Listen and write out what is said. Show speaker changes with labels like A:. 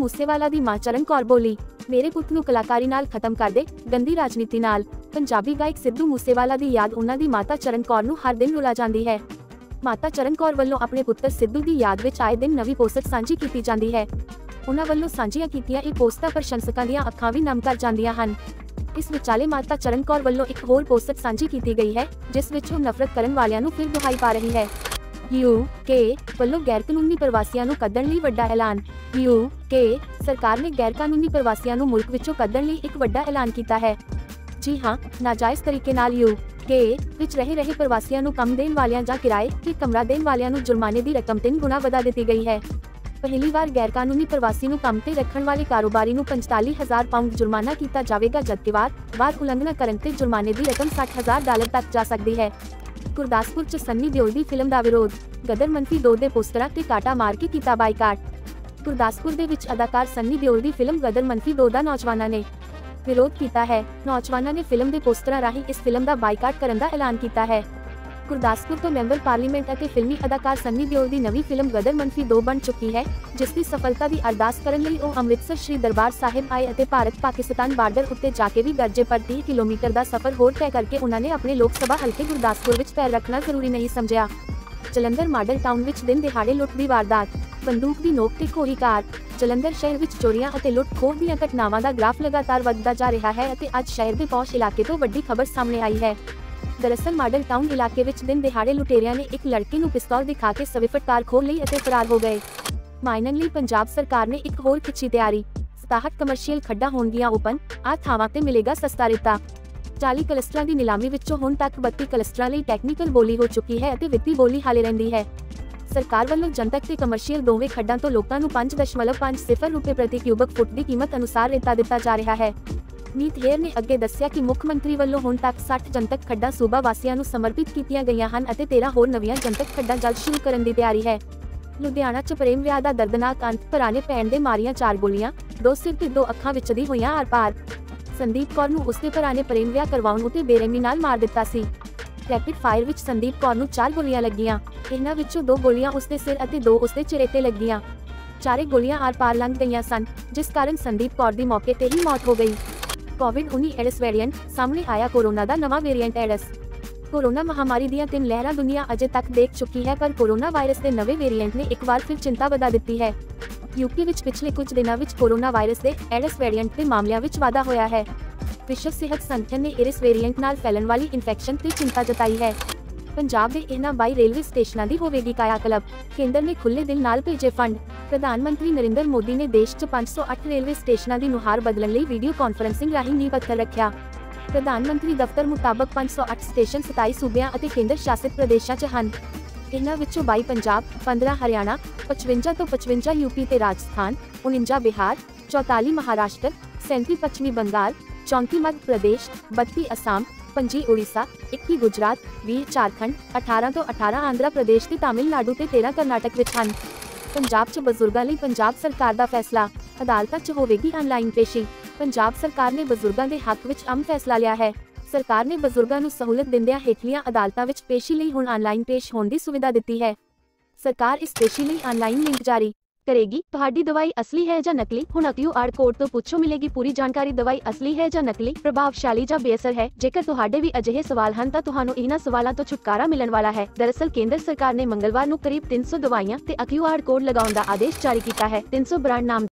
A: ਮੂਸੇਵਾਲਾ ਦੀ ਮਾਂ ਚਰਨ ਕੌਰ ਬੋਲੀ, ਮੇਰੇ ਪੁੱਤ ਨੂੰ ਕਲਾਕਾਰੀ ਨਾਲ ਖਤਮ ਕਰ ਦੇ, ਗੰਦੀ ਰਾਜਨੀਤੀ ਨਾਲ। ਪੰਜਾਬੀ ਗਾਇਕ ਸਿੱਧੂ ਮੂਸੇਵਾਲਾ ਦੀ ਯਾਦ ਉਹਨਾਂ ਦੀ ਮਾਤਾ ਚਰਨ ਕੌਰ ਨੂੰ ਹਰ ਦਿਨ ਰੁਲਾ ਜਾਂਦੀ ਹੈ। ਮਾਤਾ ਚਰਨ ਕੌਰ ਵੱਲੋਂ ਆਪਣੇ ਪੁੱਤਰ ਸਿੱਧੂ ਦੀ ਯਾਦ ਵਿੱਚ ਆਏ ਦਿਨ ਨਵੀਂ ਪੋਸਟ ਸਾਂਝੀ ਕੀਤੀ ਜਾਂਦੀ ਹੈ। ਉਹਨਾਂ ਵੱਲੋਂ ਸਾਂਝੀਆਂ ਕੀਤੀਆਂ ਇਹ ਪੋਸਟਾਂ ਪ੍ਰਸ਼ੰਸਕਾਂ ਦੀਆਂ ਅੱਖਾਂ ਵੀ ਨਮ ਕਰ ਜਾਂਦੀਆਂ ਹਨ। ਇਸ ਵਿਚਾਲੇ ਮਾਤਾ ਚਰਨ ਕੌਰ ਵੱਲੋਂ ਇੱਕ ਹੋਰ ਪੋਸਟ ਸਾਂਝੀ ਕੀਤੀ ਗਈ ਹੈ, ਜਿਸ ਵਿੱਚ ਉਹ ਨਫ਼ਰਤ ਕਰਨ ਵਾਲਿਆਂ ਨੂੰ ਫਿਰ ਦੁਹਾਈ ਪਾ ਰਹੀ ਹੈ। ਯੂ ਕੇ ਵੱਲੋਂ ਗੈਰ ਕਾਨੂੰਨੀ ਪ੍ਰਵਾਸੀਆਂ ਨੂੰ ਕੱਢਣ ਲਈ ਵੱਡਾ ਐਲਾਨ। ਯੂ ਕੇ ਸਰਕਾਰ ਨੇ ਗੈਰ ਕਾਨੂੰਨੀ ਪ੍ਰਵਾਸੀਆਂ ਨੂੰ ਮੁਲਕ ਵਿੱਚੋਂ ਕੱਢਣ ਲਈ ਇੱਕ ਵੱਡਾ ਐਲਾਨ ਕੀਤਾ ਹੈ। ਜੀ ਹਾਂ, ਨਾਜਾਇਜ਼ ਤਰੀਕੇ ਨਾਲ ਯੂ ਕੇ ਵਿੱਚ ਰਹਿ ਰਹੇ ਪ੍ਰਵਾਸੀਆਂ ਨੂੰ ਕੰਮ ਦੇਣ ਵਾਲਿਆਂ ਜਾਂ ਕਿਰਾਏ ਤੇ ਕਮਰਾ ਦੇਣ ਵਾਲਿਆਂ ਨੂੰ ਜੁਰਮਾਨੇ ਦੀ ਰਕਮ ਤਿੰਨ ਗੁਣਾ ਵਧਾ ਦਿੱਤੀ ਗਈ ਹੈ। ਪਹਿਲੀ ਵਾਰ ਗੈਰ ਕਾਨੂੰਨੀ ਪ੍ਰਵਾਸੀ ਨੂੰ ਕੰਮ ਤੇ ਰੱਖਣ ਵਾਲੇ ਕਾਰੋਬਾਰੀ ਨੂੰ 45000 ਪਾਉਂਡ ਜੁਰਮਾਨਾ ਕੀਤਾ ਜਾਵੇਗਾ, ਜਦਕਿ ਵਾਰ ਵਾਰ ਉਲੰਘਣਾ ਕਰਨ ਤੇ ਜੁਰਮਾਨੇ ਦੀ ਰਕਮ 60000 ਡਾਲਰ ਤੱਕ ਜਾ ਸਕਦੀ ਹੈ। ਗੁਰਦਾਸਪੁਰ ਚ ਸੰਨੀ ਦਿਓਲ ਦੀ ਫਿਲਮ ਦਾ ਵਿਰੋਧ। ਗਦਰ ਮੰਥੀ 2 ਦੇ ਪੋਸਟਰਾਂ ਤੇ ਕਾਟਾ ਮਾਰ ਕੇ ਕੀਤਾ ਬਾਈਕਾਟ। ਗੁਰਦਾਸਪੁਰ ਦੇ ਵਿੱਚ ਅਦਾਕਾਰ ਸੰਨੀ ਦਿਓਲ ਦੀ ਫਿਲਮ ਗਦਰ ਮੰਥੀ 2 ਦਾ ਨੌਜਵਾਨਾਂ ਨੇ ਵਿਰੋਧ ਕੀਤਾ ਹੈ। ਨੌਜਵਾਨਾਂ ਨੇ ਫਿਲਮ ਦੇ ਪੋਸਟਰਾਂ ਰਾਹੀਂ ਇਸ ਫਿਲਮ ਦਾ ਬਾਈਕਾਟ ਕਰਨ ਦਾ ਐਲਾਨ ਕੀਤਾ ਹੈ। ਗੁਰਦਾਸਪੁਰ ਤੋਂ ਮੈਂਬਰ ਪਾਰਲੀਮੈਂਟ ਅਤੇ ਫਿਲਮੀ ਅਦਾਕਾਰ ਸੰਨੀ ਦਿਓਲ ਦੀ ਨਵੀਂ ਫਿਲਮ ਗਦਰ ਮੰਥੀ 2 ਬਣ ਚੁੱਕੀ ਹੈ, ਜਿਸ ਦੀ ਸਫਲਤਾ ਦੀ ਅਰਦਾਸ ਕਰਨ ਲਈ ਉਹ ਅੰਮ੍ਰਿਤਸਰ ਸ਼੍ਰੀ ਦਰਬਾਰ ਸਾਹਿਬ ਆਏ ਅਤੇ ਭਾਰਤ ਪਾਕਿਸਤਾਨ ਬਾਰਡਰ ਉੱਤੇ ਜਾ ਕੇ ਵੀ ਗਰਜੇ ਪਰ 30 ਕਿਲੋਮੀਟਰ ਦਾ ਸਫ਼ਰ ਹੋਰ ਤੈਅ ਕਰਕੇ ਉਹਨਾਂ ਨੇ ਆਪਣੇ ਲੋਕ ਸਭਾ ਹਲਕੇ ਗੁਰਦਾਸਪੁਰ ਵਿੱਚ ਪੈਰ ਰੱਖਣਾ ਜ਼ਰੂਰੀ ਨਹੀਂ ਸਮਝਿਆ। ਜਲੰਧਰ ਮਾਡਲ ਟਾਊਨ ਵਿੱਚ ਦਿਨ ਦਿਹਾੜੇ ਲੁੱਟ ਦੀ ਵਾਰਦਾਤ, ਬੰਦੂਕ ਦੀ ਨੋਕ ਤੇ ਖੋਹੀ ਕਾਰ, ਜਲੰਧਰ ਸ਼ਹਿਰ ਵਿੱਚ ਚੋਰੀਆਂ ਅਤੇ ਲੁੱਟ ਖੋਹ ਦੀਆਂ ਘਟਨਾਵਾਂ ਦਾ ਗ੍ਰਾਫ ਲਗਾਤਾਰ ਵੱਧਦਾ ਜਾ ਰਿਹਾ ਹੈ ਅਤੇ ਅੱਜ ਸ਼ਹਿਰ ਦੇ ਪੌਸ਼ ਇਲਾਕੇ ਤੋਂ ਵੱਡੀ ਖਬਰ ਸਾਹਮਣੇ ਆਈ ਹੈ। ਦਰਅਸਲ ਮਾਡਲ ਟਾਊਨ ਇਲਾਕੇ ਵਿੱਚ ਦਿਨ ਦਿਹਾੜੇ ਲੁਟੇਰਿਆਂ ਨੇ ਇੱਕ ਲੜਕੇ ਨੂੰ ਪਿਸਤੌਲ ਦਿਖਾ ਕੇ ਸਵਿਫਟ ਕਾਰ ਖੋਹ ਲਈ ਅਤੇ ਫਰਾਰ ਹੋ ਗਏ। ਮਾਈਨਿੰਗ ਲਈ ਪੰਜਾਬ ਸਰਕਾਰ ਨੇ ਇੱਕ ਹੋਰ ਖਿੱਚੀ ਤਿਆਰੀ। 67 ਕਮਰਸ਼ੀਅਲ ਖੱਡਾ ਹੋਣਗੀਆਂ ਓਪਨ ਆ ਥਾਵਾਂ ਤੇ ਮਿਲੇਗਾ ਸਸਤਾ ਰੇਤਾ। 40 ਕਲਸਟਰਾਂ ਦੀ ਨਿਲਾਮੀ ਵਿੱਚੋਂ ਹੁਣ ਤੱਕ 32 ਕਲਸਟਰਾਂ ਲਈ ਟੈਕਨੀਕਲ ਬੋਲੀ ਹੋ ਚੁੱਕੀ ਹੈ ਅਤੇ ਵਿੱਤੀ ਬੋਲੀ ਹਾਲੇ ਰਹਿੰਦੀ ਹੈ। ਸਰਕਾਰ ਵੱਲੋਂ ਜਨਤਕ ਤੇ ਕਮਰਸ਼ੀਅਲ ਦੋਵੇਂ ਖੱਡਾਂ ਤੋਂ ਲੋਕਾਂ ਨੂੰ 5.50 ਰੁਪਏ ਪ੍ਰਤੀ ਕਿਊਬਕ ਫੁੱਟ ਦੀ ਕੀਮਤ ਅਨੁਸਾਰ ਰੇਤਾ ਦਿੱਤਾ ਜਾ ਰਿਹਾ ਹੈ। ਨੀਤ ਹੇਰ ਨੇ ਅੱਗੇ ਦੱਸਿਆ ਕਿ ਮੁੱਖ ਮੰਤਰੀ ਵੱਲੋਂ ਹੁਣ ਤੱਕ 60 ਜਨਤਕ ਖੱਡਾਂ ਸੂਬਾ ਵਾਸੀਆਂ ਨੂੰ ਸਮਰਪਿਤ ਕੀਤੀਆਂ ਗਈਆਂ ਹਨ ਅਤੇ 13 ਹੋਰ ਨਵੀਆਂ ਜਨਤਕ ਖੱਡਾਂ ਜਲਦ ਸ਼ੁਰੂ ਕਰਨ ਦੀ ਤਿਆਰੀ ਹੈ। ਲੁਧਿਆਣਾ 'ਚ ਪ੍ਰੇਮ ਵਿਆਹ ਦਾ ਦਰਦਨਾਕ ਅੰਤ ਭਰਾਨੇ ਪੈਣ ਦੇ ਮਾਰੀਆਂ ਚਾਰ ਗੋਲੀਆਂ, ਦੋ ਸਿਰ ਤੇ ਦੋ ਅੱਖਾਂ ਵਿੱਚ ਦੀ ਹੋਈਆਂ ਆਰ-ਪਾਰ। ਸੰਦੀਪ ਕੌਰ ਨੂੰ ਉਸਦੇ ਭਰਾ ਨੇ ਪ੍ਰੇਮ ਵਿਆਹ ਕਰਵਾਉਣ ਉਤੇ ਬੇਰਹਿਮੀ ਨਾਲ ਮਾਰ ਦਿੱਤਾ ਸੀ। ਰੈਪਿਡ ਫਾਇਰ ਵਿੱਚ ਸੰਦੀਪ ਕੌਰ ਨੂੰ ਚਾਰ ਗੋਲੀਆਂ ਲੱਗੀਆਂ। ਇਹਨਾਂ ਵਿੱਚੋਂ ਦੋ ਗੋਲੀਆਂ ਉਸਦੇ ਸਿਰ ਅਤੇ ਦੋ ਉਸਦੇ ਚਿਹਰੇ ਤੇ ਲੱਗੀਆਂ। ਚਾਰੇ ਗੋਲੀਆਂ ਆਰ-ਪਾਰ ਲੰਘ ਗਈਆਂ ਸਨ, ਜਿਸ ਕਾਰਨ ਸੰਦੀਪ ਕੌਰ ਦੀ ਮੌਕੇ ਤੇ ਹੀ ਮੌਤ ਹੋ ਗਈ। ਕੋਵਿਡ-19 ਐਡਸ ਵੇਰੀਐਂਟ ਸਾਹਮਣੇ ਆਇਆ ਕੋਰੋਨਾ ਦਾ ਨਵਾਂ ਵੇਰੀਐਂਟ ਐਡਸ ਕੋਰੋਨਾ ਮਹਾਮਾਰੀ ਦੀਆਂ ਤਿੰਨ ਲਹਿਰਾਂ ਦੁਨੀਆ ਅਜੇ ਤੱਕ ਦੇਖ ਚੁੱਕੀ ਹੈ, ਪਰ ਕੋਰੋਨਾ ਵਾਇਰਸ ਦੇ ਨਵੇਂ ਵੇਰੀਐਂਟ ਨੇ ਇੱਕ ਵਾਰ ਫਿਰ ਚਿੰਤਾ ਵਧਾ ਦਿੱਤੀ ਹੈ। ਯੂਕੇ ਵਿੱਚ ਪਿਛਲੇ ਕੁਝ ਦਿਨਾਂ ਵਿੱਚ ਕੋਰੋਨਾ ਵਾਇਰਸ ਦੇ ਐਡਸ ਵੇਰੀਐਂਟ ਦੇ ਮਾਮਲਿਆਂ ਵਿੱਚ ਵਾਧਾ ਹੋਇਆ ਹੈ। ਵਿਸ਼ਵ ਸਿਹਤ ਸੰਗਠਨ ਨੇ ਇਸ ਵੇਰੀਐਂਟ ਨਾਲ ਫੈਲਣ ਵਾਲੀ ਇਨਫੈਕਸ਼ਨ ਤੇ ਚਿੰਤਾ ਜਤਾਈ ਹੈ। ਪੰਜਾਬ ਦੇ ਇਹਨਾਂ 22 ਰੇਲਵੇ ਸਟੇਸ਼ਨਾਂ ਦੀ ਹੋਵੇਗੀ ਕਾਇਆ ਕਾਇਆਕਲਪ ਕੇਂਦਰ ਨੇ ਖੁੱਲੇ ਦਿਲ ਨਾਲ ਭੇਜੇ ਫੰਡ। ਪ੍ਰਧਾਨ ਮੰਤਰੀ ਨਰਿੰਦਰ ਮੋਦੀ ਨੇ ਦੇਸ਼ 'ਚ 508 ਰੇਲਵੇ ਸਟੇਸ਼ਨਾਂ ਦੀ ਨੁਹਾਰ ਬਦਲਣ ਲਈ ਵੀਡੀਓ ਕਾਨਫਰੰਸਿੰਗ ਰਾਹੀਂ ਨੀਂਹ ਪੱਥਰ ਰੱਖਿਆ ਪ੍ਰਧਾਨ ਮੰਤਰੀ ਦਫ਼ਤਰ ਮੁਤਾਬਕ 508 ਸਟੇਸ਼ਨ 27 ਸੂਬਿਆਂ ਅਤੇ ਕੇਂਦਰ ਸ਼ਾਸਿਤ ਪ੍ਰਦੇਸ਼ਾਂ 'ਚ ਹਨ ਇਹਨਾਂ ਵਿੱਚੋਂ 22 ਪੰਜਾਬ 15 ਹਰਿਆਣਾ 55 ਤੋਂ 55 ਯੂਪੀ ਤੇ ਰਾਜਸਥਾਨ 49 ਬਿਹਾਰ 44 ਮਹਾਰਾਸ਼ਟਰ 37 ਪੱਛਮੀ ਬੰਗਾਲ 34 ਮੱਧ ਪ੍ਰਦੇਸ਼ 32 ਅਸਾਮ 25 ਉੜੀਸਾ 21 ਗੁਜਰਾਤ 20 ਝਾਰਖੰਡ 18 ਤੋਂ 18 ਆਂਧਰਾ ਪ੍ਰਦੇਸ਼ ਤੇ ਤਾਮਿਲਨਾਡੂ ਤੇ 13 ਕਰਨਾਟਕ ਵਿੱਚ ਹਨ ਪੰਜਾਬ 'ਚ ਬਜ਼ੁਰਗਾਂ ਲਈ ਪੰਜਾਬ ਸਰਕਾਰ ਦਾ ਫੈਸਲਾ। ਅਦਾਲਤਾਂ 'ਚ ਹੋਵੇਗੀ ਆਨਲਾਈਨ ਪੇਸ਼ੀ। ਪੰਜਾਬ ਸਰਕਾਰ ਨੇ ਬਜ਼ੁਰਗਾਂ ਦੇ ਹੱਕ ਵਿੱਚ ਅਹਿਮ ਫੈਸਲਾ ਲਿਆ ਹੈ। ਸਰਕਾਰ ਨੇ ਬਜ਼ੁਰਗਾਂ ਨੂੰ ਸਹੂਲਤ ਦਿੰਦਿਆਂ ਹੇਠਲੀਆਂ ਅਦਾਲਤਾਂ ਵਿੱਚ ਪੇਸ਼ੀ ਲਈ ਹੁਣ ਆਨਲਾਈਨ ਪੇਸ਼ ਹੋਣ ਦੀ ਸੁਵਿਧਾ ਦਿੱਤੀ ਹੈ। ਸਰਕਾਰ ਇਸ ਪੇਸ਼ੀ ਲਈ ਆਨਲਾਈਨ ਲਿੰਕ ਜਾਰੀ ਕਰੇਗੀ, ਤੁਹਾਡੀ ਦਵਾਈ ਅਸਲੀ ਹੈ ਜਾਂ ਨਕਲੀ? ਹੁਣ ਕਿਊਆਰ ਕੋਡ ਤੋਂ ਪੁੱਛੋ, ਮਿਲੇਗੀ ਪੂਰੀ ਜਾਣਕਾਰੀ ਦਵਾਈ ਅਸਲੀ ਹੈ ਜਾਂ ਨਕਲੀ? ਪ੍ਰਭਾਵਸ਼ਾਲੀ ਜਾਂ ਬੇਅਸਰ ਹੈ? ਜੇਕਰ ਤੁਹਾਡੇ ਵੀ ਅਜਿਹੇ ਸਵਾਲ ਹਨ, ਤਾਂ ਤੁਹਾਨੂੰ ਇਹਨਾਂ ਸਵਾਲਾਂ ਤੋਂ ਛੁਟਕਾਰਾ ਮਿਲਣ ਵਾਲਾ ਹੈ। ਦਰਅਸਲ, ਕੇਂਦਰ ਸਰਕਾਰ ਨੇ ਮੰਗਲਵਾਰ ਨੂੰ ਕਰੀਬ 300 ਦਵਾਈਆਂ ਤੇ ਕਿਊਆਰ ਕੋਡ ਲਗਾਉਣ ਦਾ ਆਦੇਸ਼ ਜਾਰੀ ਕੀਤਾ ਹੈ। 300 ਬ੍ਰਾਂਡ ਨਾਮ